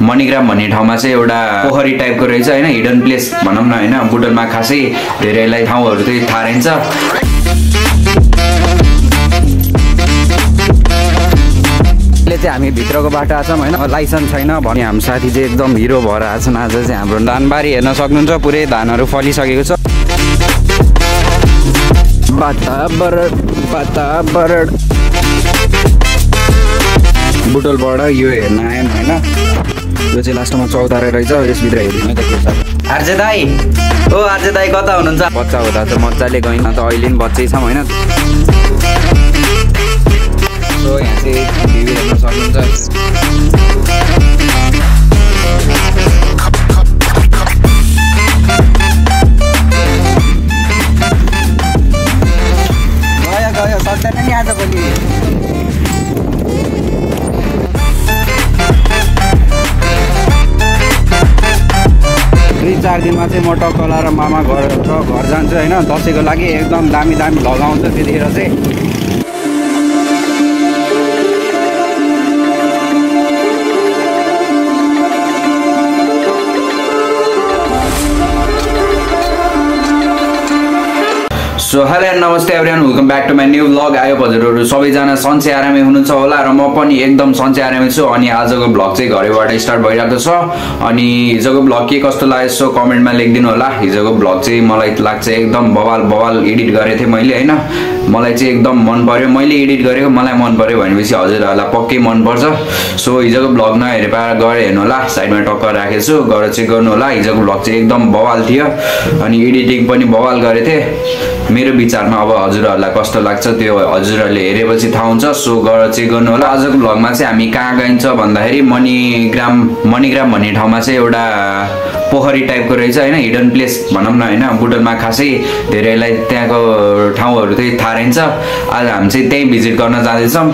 मणिग्राम भन्ने ठाउँमा चाहिँ एउटा पोखरी टाइपको रहेछ होइन? हिडन प्लेस भनौँ न होइन? बुटलमा खासै धेरैलाई ठाउँहरू चाहिँ थाहा रहन्छ। चाहिँ हामी भित्रको बाटो आएको छौँ होइन? लाइसेन्स छैन भने हाम्रो साथी चाहिँ एकदम हिरो भएर आएको छन् आज चाहिँ हाम्रो धानबारी हेर्न सक्नुहुन्छ पुरै धानहरू फलिसकेको छ। बुटोलबाट यो हेर्न आयौँ होइन? यो चाहिँ लास्टमा चौतारा रहेछ यसभित्र हेर्नु त के छ। आर्जे दाई? ओ आर्जे दाई कता हुनुहुन्छ? बच्चा हुँदा त मजाले गएन त अहिले पनि बच्चै छौँ होइन? सो यहाँ चाहिँ भ्यू हेर्न सक्नुहुन्छ। दुई चार दिनमा चाहिँ म टक्कला र मामा घर छ घर जान्छु होइन। दसैँको लागि एकदम दामी दामी लगाउँछ त्यतिखेर चाहिँ। सो हेलो एन्ड नमस्ते everyone welcome back to my new vlog आयो हजुरहरू सबैजना सन्चै आरामै हुनुहुन्छ होला र म पनि एकदम सन्चै आरामै छु अनि आजको ब्लग चाहिँ घरैबाट स्टार्ट भइरहेको छ। अनि हिजोको ब्लग के कस्तो लाग्यो सो कमेन्टमा लेखिदिनु होला। हिजोको ब्लग चाहिँ मलाई लाग्छ एकदम बवाल बवाल एडिट गरेको थिएँ मैले होइन? मलाई चाहिँ एकदम मन पर्यो। मैले एडिट गरेको मलाई मन पर्यो भनेपछि हजुरहरूलाई पक्कै मनपर्छ सो हिजोको ब्लग नहेरे पा गएर हेर्नु होला। साइडमा टक्कर राखेको छु। गएर चेक गर्नु होला। हिजोको ब्लग चाहिँ एकदम बवाल थियो। अनि एडिटिङ पनि बवाल गरेको थिएँ। मेरो विचारमा अब हजुरहरूलाई कस्तो लाग्छ त्यो हजुरहरूले हेरेपछि थाहा हुन्छ सो गएर चेक गर्नु होला। आजको भ्लगमा चाहिँ हामी कहाँ गइन्छ भन्दाखेरि मणिग्राम मणिग्राम भन्ने ठाउँमा चाहिँ एउटा पोखरी टाइपको रहेछ होइन हिडन प्लेस भनौँ न होइन बुटलमा खासै धेरैलाई त्यहाँको ठाउँहरू चाहिँ थाहा रहन्छ। आज हामी चाहिँ त्यहीँ भिजिट गर्न जाँदैछौँ।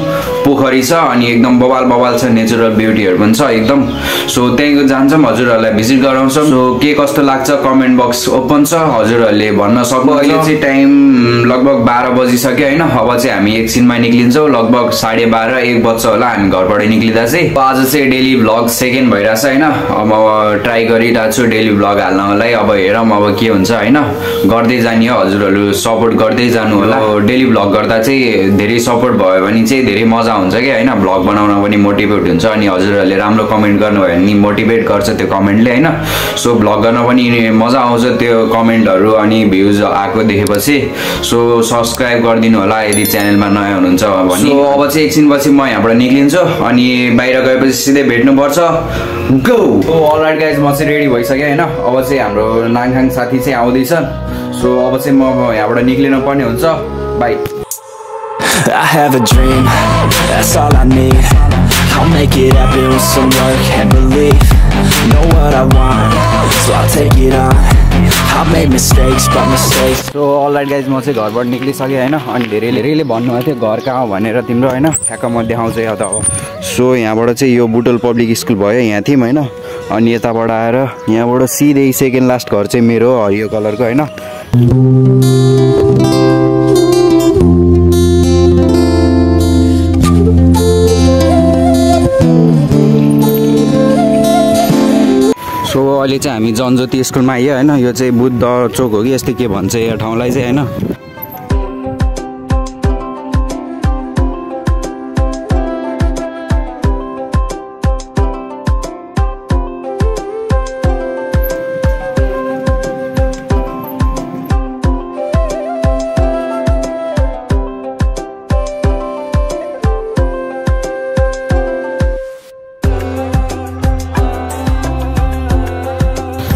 पोखरी छ अनि एकदम बवाल बवाल छ नेचुरल ब्युटीहरू पनि छ एकदम। सो त्यहीँ जान्छौँ हजुरहरूलाई भिजिट गराउँछौँ। सो के कस्तो लाग्छ कमेन्ट बक्स ओपन छ हजुरहरूले भन्न सक्नु अहिले चाहिँ टाइम लगभग बाह्र बजिसक्यो होइन? अब चाहिँ हामी एकछिनमा निक्लिन्छौँ। लगभग साढे बाह्र एक बज्छ होला। हामी घरबाट निक्लिँदा चाहिँ। आज चाहिँ डेली भ्लग सेकेन्ड भइरहेछ होइन? अब ट्राई गरिरहेको छु डेली भ्लग हाल्नलाई। अब हेरौँ अब के हुन्छ होइन? गर्दै जाने हो हजुरहरू। सपोर्ट गर्दै जानु होला। डेली भ्लग गर्दा चाहिँ धेरै सपोर्ट भयो भने चाहिँ धेरै मजा हुन्छ कि होइन? भ्लग बनाउन पनि मोटिभेट हुन्छ। अनि हजुरहरूले राम्रो कमेन्ट गर्नुभयो भने मोटिभेट गर्छ त्यो कमेन्टले होइन? सो भ्लग गर्न पनि मजा आउँछ त्यो कमेन्टहरू। अनि भ्युज आएको देखेपछि सो सब्सक्राइब गरिदिनु होला यदि च्यानलमा नयाँ हुनुहुन्छ भने। So, अब चाहिँ एकछिनपछि म यहाँबाट निक्लिन्छु अनि बाहिर गएपछि सिधै भेट्नुपर्छ। गो अलराइट गाइज म चाहिँ रेडी भइसकेँ होइन। अब चाहिँ हाम्रो नाङखाङ साथी चाहिँ आउँदैछन्। सो अब चाहिँ म यहाँबाट निक्लिनु पर्ने हुन्छ। Bye I have a dream, that's all I need. I'll make it happen with some work and belief. Know what I want, so I'll take it on. I've made mistakes, but mistakes. So alright guys म चाहिँ घरबाट निक्लिसकेँ होइन? अनि धेरै धेरैले भन्नुभएको थियो घर कहाँ हो? भनेर तिम्रो होइन? ठ्याक्क म देखाउँछु यहाँ त अब। सो यहाँबाट चाहिँ यो बुटोल पब्लिक स्कुल भयो यहाँ थियौँ होइन? अनि यताबाट आएर यहाँबाट सिधै सेकेन्ड लास्ट घर चाहिँ मेरो हरियो कलरको होइन? अहिले चाहिँ हामी जनज्योति स्कुलमा आयो होइन? यो चाहिँ बुद्ध चोक हो कि यस्तै के भन्छ यो ठाउँलाई चाहिँ होइन?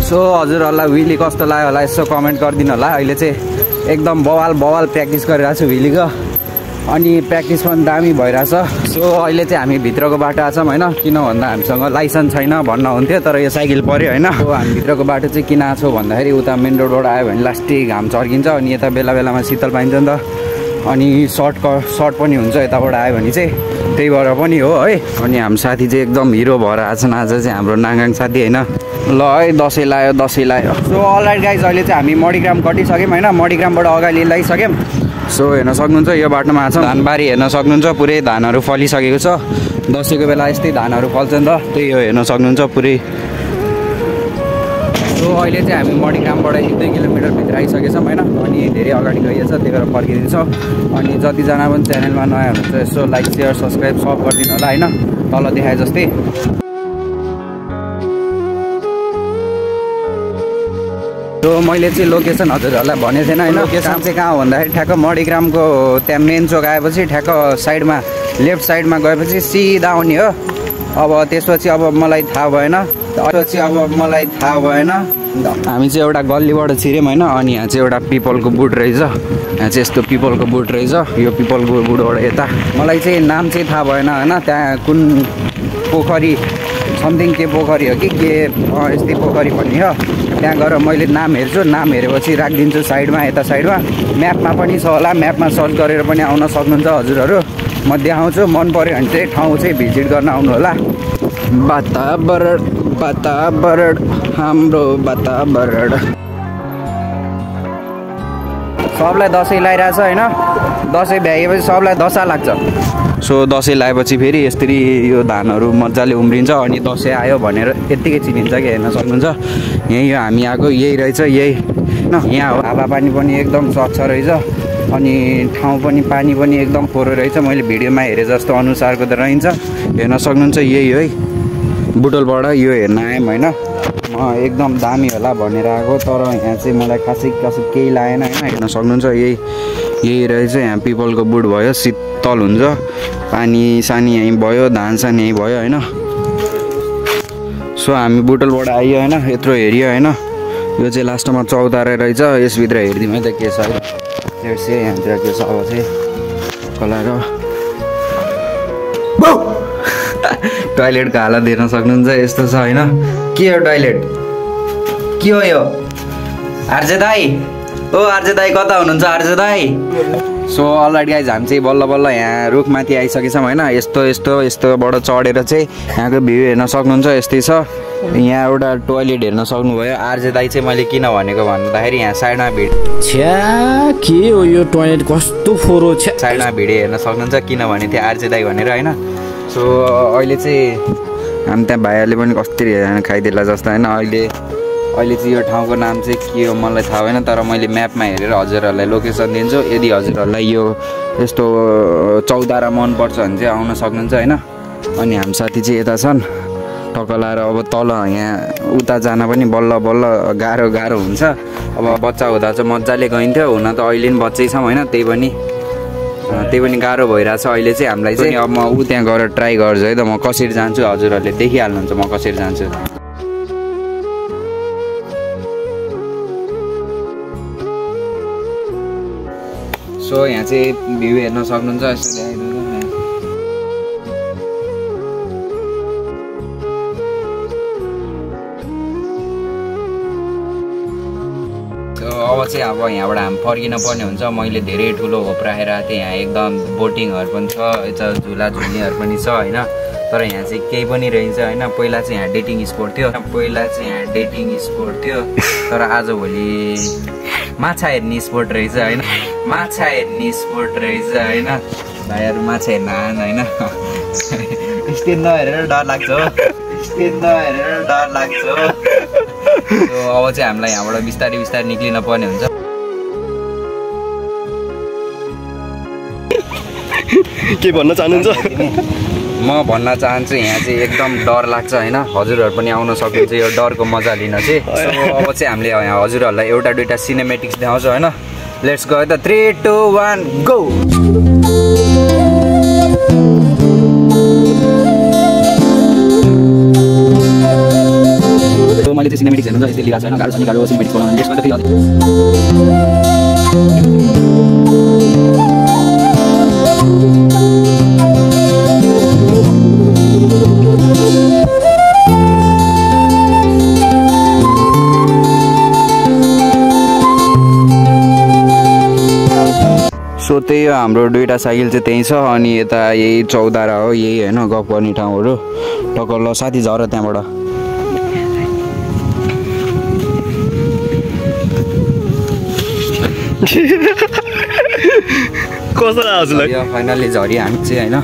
सो हजुरहरूलाई विली कस्तो लाग्यो होला यसो कमेन्ट गरिदिनु होला। अहिले चाहिँ एकदम बवाल बवाल प्र्याक्टिस गरिरहेको छु विलीको अनि प्र्याक्टिस पनि दामी भइरहेछ। सो अहिले चाहिँ हामी भित्रको बाटो आएको छौँ होइन। किन भन्दा हामीसँग लाइसेन्स छैन भन्न हुन्थ्यो तर यो साइकल पऱ्यो होइन। सो हामी भित्रको बाटो चाहिँ किन आएको छौँ भन्दाखेरि उता मेन रोडबाट आयो भने लास्टै घाम चर्किन्छ अनि यता बेला बेलामा शीतल पाइन्छ नि त। अनि सर्ट क सर्ट पनि हुन्छ यताबाट आयो भने चाहिँ। त्यही भएर पनि हो है। अनि हाम्रो साथी चाहिँ एकदम हिरो भएर आएको छन् आज चाहिँ हाम्रो नागाङ साथी होइन। ल है दसैँ लायो दसैँ लायो। सो अलराइट गाइज अहिले चाहिँ हामी मणिग्राम कटिसक्यौँ होइन। मणिग्रामबाट अगाडि लगाइसक्यौँ सो हेर्न सक्नुहुन्छ यो बाटोमा आएको छ। धानबारी हेर्न सक्नुहुन्छ पुरै धानहरू फलिसकेको छ। दसैँको बेला यस्तै धानहरू फल्छ नि त। त्यही हो हेर्न सक्नुहुन्छ पुरै सो अहिले चाहिँ हामी मणिग्रामबाट एक दुई किलोमिटरभित्र आइसकेछौँ होइन? अनि धेरै अगाडि गइएछ त्यही भएर फर्किँदैछौँ अनि जतिजना पनि च्यानलमा नयाँ हुनुहुन्छ यसो लाइक सेयर सब्सक्राइब सब गरिदिनु होला होइन? तल देखाए जस्तै। सो मैले चाहिँ लोकेसन हजुरहरूलाई भनेको थिएन होइन? लोकेसन? चाहिँ कहाँ हो भन्दाखेरि ठ्याक्क मणिग्रामको त्यहाँ मेन चोक आएपछि ठ्याक्क साइडमा लेफ्ट साइडमा गएपछि सिधा आउने हो। अब त्यसपछि अब मलाई थाहा भएन। त्यसपछि अब मलाई थाहा भएन। हामी चाहिँ एउटा गल्लीबाट छिर्यौँ होइन अनि यहाँ चाहिँ एउटा पिपलको बुट रहेछ। यहाँ चाहिँ यस्तो पिपलको बुट रहेछ। यो पिपलको बुटबाट यता। मलाई चाहिँ नाम चाहिँ थाहा भएन होइन। त्यहाँ कुन पोखरी समथिङ के पोखरी हो कि के यस्तै पोखरी भन्ने हो। त्यहाँ गएर मैले नाम हेर्छु। नाम हेरेपछि राखिदिन्छु साइडमा यता साइडमा। म्यापमा पनि छ होला। म्यापमा सर्च गरेर पनि आउन सक्नुहुन्छ हजुरहरू। म देखाउँछु। मन पऱ्यो भने चाहिँ ठाउँ चाहिँ भिजिट गर्न आउनु होला। वातावरण वातावरण हाम्रो वातावरण। सबलाई दसैँ लगाइरहेछ होइन? दसैँ भ्याएपछि सबलाई दशा लाग्छ। सो दसैँ लगाएपछि फेरि यसरी यो धानहरू मजाले उम्रिन्छ अनि दसैँ आयो भनेर यत्तिकै चिनिन्छ कि हेर्न सक्नुहुन्छ। यहीँ हो हामी आएको यही रहेछ यही। होइन यहाँ हो। हावापानी पनि एकदम स्वच्छ रहेछ अनि ठाउँ पनि पानी पनि एकदम फोहोर रहेछ। मैले भिडियोमा हेरे जस्तो अनुसारको त रहन्छ। हेर्न सक्नुहुन्छ यही है। बुटोलबाट यो हेर्न आयौँ होइन। म एकदम दामी होला भनेर आएको तर यहाँ चाहिँ मलाई खासै खासै केही लागेन होइन। हेर्न सक्नुहुन्छ यही यही रहेछ। यहाँ पिपलको बुट भयो शीतल हुन्छ। पानी सानी यहीँ भयो धान सान यहीँ भयो होइन। सो हामी बुटोलबाट आइयो होइन। यत्रो हेऱ्यो होइन। यो चाहिँ लास्टमा चौतारा रहेछ। यसभित्र हेरिदिउँ है त के छ है। यहाँतिर के छ अब चाहिँ। कलाएर टोइलेटको हालत हेर्न सक्नुहुन्छ? यस्तो छ होइन? के हो टोइलेट के हो यो? आर्जे दाई? ओ आर्जे दाई कता हुनुहुन्छ आर्जे दाई? सो अलरेडी आइज हामी चाहिँ बल्ल बल्ल यहाँ रुखमाथि आइसकेछौँ होइन? यस्तो यस्तो यस्तोबाट चढेर चाहिँ यहाँको भ्यू हेर्न सक्नुहुन्छ यस्तै छ। यहाँ एउटा टोइलेट हेर्न सक्नुभयो। आर्जे दाई चाहिँ मैले किन भनेको भन्दाखेरि यहाँ साइडमा भिड छ्या के हो यो टोइलेट कस्तो फोरो छ्या। साइडमा भिडियो हेर्न सक्नुहुन्छ किनभने त्यो आर्जे दाई भनेर होइन? सो अहिले चाहिँ हामी त्यहाँ भाइहरूले पनि कसरी खाइदिएला जस्तो होइन। अहिले अहिले चाहिँ यो ठाउँको नाम चाहिँ के हो मलाई थाहा भएन तर मैले म्यापमा हेरेर हजुरहरूलाई लोकेसन दिन्छु। यदि हजुरहरूलाई यो यस्तो चौतारा मनपर्छ भने चाहिँ आउन सक्नुहुन्छ होइन। अनि हामी साथी चाहिँ यता छन्। टक्क लाएर अब तल यहाँ उता जान पनि बल्ल बल्ल गाह्रो गाह्रो हुन्छ। अब बच्चा हुँदा चाहिँ मजाले गइन्थ्यो हुन त अहिले पनि बच्चै छौँ होइन त्यही पनि। त्यही पनि गाह्रो भइरहेछ। अहिले चाहिँ हामीलाई चाहिँ अब म ऊ त्यहाँ गएर ट्राई गर्छु है त। म कसरी जान्छु? हजुरहरूले देखिहाल्नुहुन्छ म कसरी जान्छु? सो यहाँ चाहिँ भ्यू हेर्न सक्नुहुन्छ। चाहिँ अब यहाँबाट हामी फर्किन पर्ने हुन्छ। मैले धेरै ठुलो होप राखेर थिएँ। यहाँ एकदम बोटिङहरू पनि छ यता झुला झुल्नेहरू पनि छ होइन? तर यहाँ चाहिँ केही पनि रहन्छ होइन? पहिला चाहिँ यहाँ डेटिङ स्पोट थियो। पहिला चाहिँ यहाँ डेटिङ स्पोट थियो। तर आजभोलि माछा हेर्ने स्पोट रहेछ होइन? माछा हेर्ने स्पोट रहेछ होइन? भाइहरू माछा हेर्न आएन होइन? स्टेन नहेरेर डर लाग्छ हो। स्टेन नहेरेर डर लाग्छ So, अब चाहिँ हामीलाई यहाँबाट बिस्तारै बिस्तारै निक्लिन पर्ने हुन्छ। के भन्न चाहनुहुन्छ? म भन्न चाहन्छु यहाँ चाहिँ एकदम डर लाग्छ होइन? हजुरहरू पनि आउन सक्नुहुन्छ यो डरको मजा लिन चाहिँ। अब चाहिँ हामीले यहाँ हजुरहरूलाई एउटा दुइटा सिनेमेटिक्स देखाउँछौँ होइन? लेट्स गो त। Three two one go cinematics हेर्नु यस्तै लिएको छ होइन गाह्रो छ नि गाह्रो सिनेमेटिक्स बनाउनु यसमा त सो त्यही हो हाम्रो दुइटा साइकल चाहिँ त्यहीँ छ अनि यता यही चौतारा हो यही होइन गफ गर्ने ठाउँहरू। टक्क ल साथी झर त्यहाँबाट। कस्तो लाग्यो हजुरलाई फाइनल्ली झरी हामी चाहिँ होइन?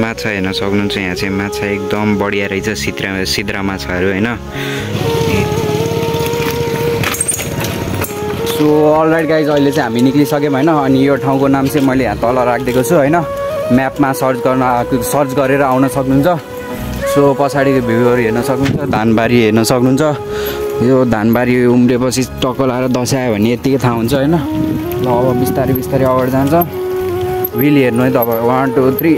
माछा हेर्न सक्नुहुन्छ यहाँ चाहिँ माछा एकदम बढिया रहेछ सिद्रा सिद्रा माछाहरू होइन? सो अलराइट गाइज अहिले चाहिँ हामी निक्लिसक्यौँ होइन? अनि यो ठाउँको नाम चाहिँ मैले यहाँ तल राखिदिएको छु होइन? म्यापमा सर्च गर्न सर्च गरेर आउन सक्नुहुन्छ। सो पछाडिको भ्यूहरू हेर्न सक्नुहुन्छ धानबारी हेर्न सक्नुहुन्छ। यो धानबारी उम्रेपछि टक्क लगाएर दसैँ आयो भने यत्तिकै थाहा हुन्छ होइन? ल अब बिस्तारै बिस्तारै अगाडि जान्छ। विल हेर्नु है तपाईँ वान टू थ्री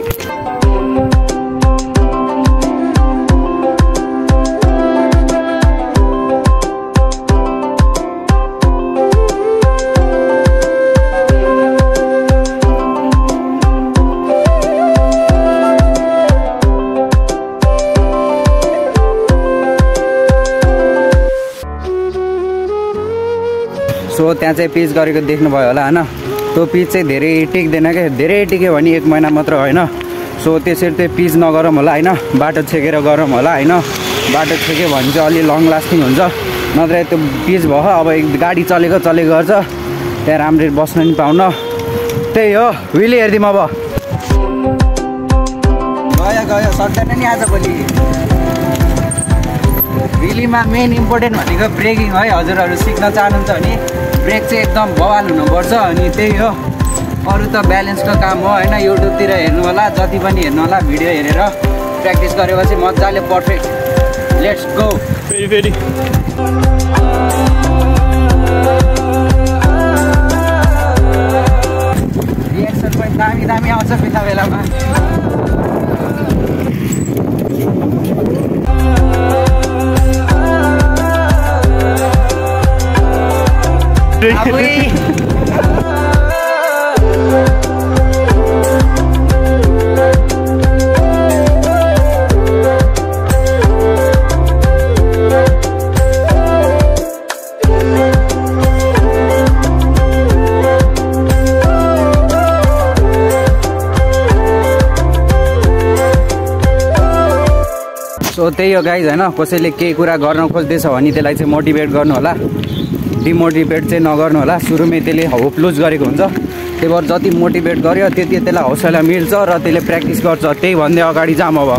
सो त्यहाँ चाहिँ पिच गरेको देख्नुभयो होला होइन? त्यो पिच चाहिँ धेरै टिक्दैन क्या धेरै टिक्यो भने एक महिना मात्र होइन। सो त्यसरी चाहिँ पिच नगरौँ होला होइन? बाटो छेकेर गरौँ होला होइन? बाटो छेक्यो भने चाहिँ अलि लङ लास्टिङ हुन्छ। नत्र त्यो पिच भयो अब एक गाडी चलेको चलेको गर्छ। त्यहाँ राम्ररी बस्न नि पाउन। त्यही हो विली हेरिदिउँ अब। गयो गयो सक्दैन नि आजभोलि रिलीमा मेन इम्पोर्टेन्ट भनेको ब्रेकिङ है हजुरहरू सिक्न चाहनुहुन्छ भने। ब्रेक चाहिँ एकदम बवाल हुनुपर्छ अनि त्यही हो। अरू त ब्यालेन्सको काम हो होइन? युट्युबतिर हेर्नु होला जति पनि हेर्नु होला भिडियो हेरेर प्र्याक्टिस गरेपछि मजाले पर्फेक्ट। लेट्स गो फेरि फेरि रिएक्सन पनि दामी दामी आउँछ बेला बेलामा। सो त्यही हो गाइज होइन? कसैले केही कुरा गर्न खोज्दैछ भने त्यसलाई चाहिँ मोटिभेट गर्नु होला डिमोटिभेट चाहिँ नगर्नु होला सुरुमै त्यसले होप लुज गरेको हुन्छ। त्यही भएर जति मोटिभेट गर्यो त्यति त्यसलाई हौसला मिल्छ र त्यसले प्र्याक्टिस गर्छ। त्यही भन्दै अगाडि जाऊँ अब।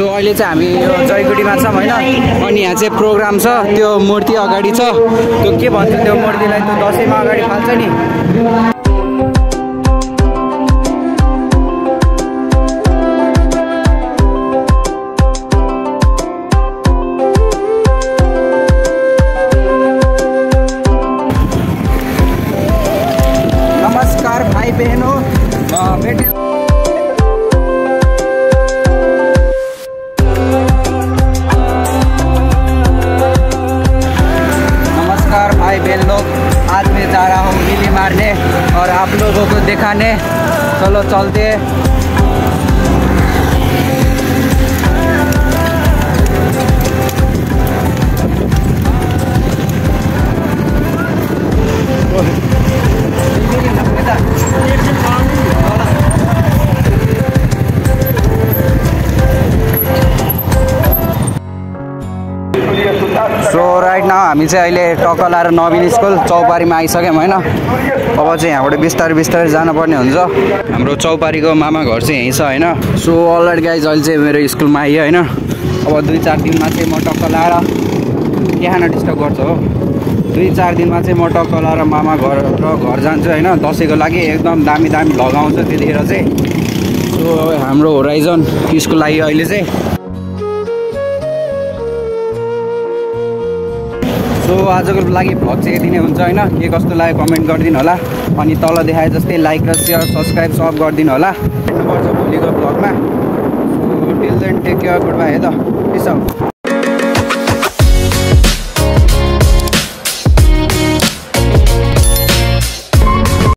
सो अहिले चाहिँ हामी यो जयगुडीमा छौँ होइन। अनि यहाँ चाहिँ प्रोग्राम छ त्यो मूर्ति अगाडि छ। त्यो के भन्छ त्यो मूर्तिलाई त्यो दसैँमा अगाडि फाल्छ नि। चलो चलते नाउ हामी चाहिँ अहिले टक्कला र नवीन स्कुल चौपारीमा आइसक्यौँ होइन। अब चाहिँ यहाँबाट बिस्तारै बिस्तारै जानुपर्ने हुन्छ। हाम्रो चौपारीको मामा घर चाहिँ यहीँ छ होइन। सो अलरेडी गाइज अहिले चाहिँ मेरो स्कुलमा आइयो होइन। अब दुई चार दिनमा चाहिँ म टक्क लाएर त्यहाँ डिस्टर्ब गर्छ हो। दुई चार दिनमा चाहिँ म टक्क लाएर मामा घर र घर जान्छु होइन। दसैँको लागि एकदम दामी दामी लगाउँछ त्यतिखेर चाहिँ। सो हाम्रो होराइजन स्कुल आइयो अहिले चाहिँ। सो आजको लागि भ्लग चाहिँ यति नै हुन्छ होइन? के कस्तो लाग्यो कमेन्ट गरिदिनु होला। अनि तल देखाए जस्तै लाइक र सेयर सब्सक्राइब सब गरिदिनु होला। हेर्नुपर्छ भोलिको भ्लगमा। So till then take care good bye है त। आउट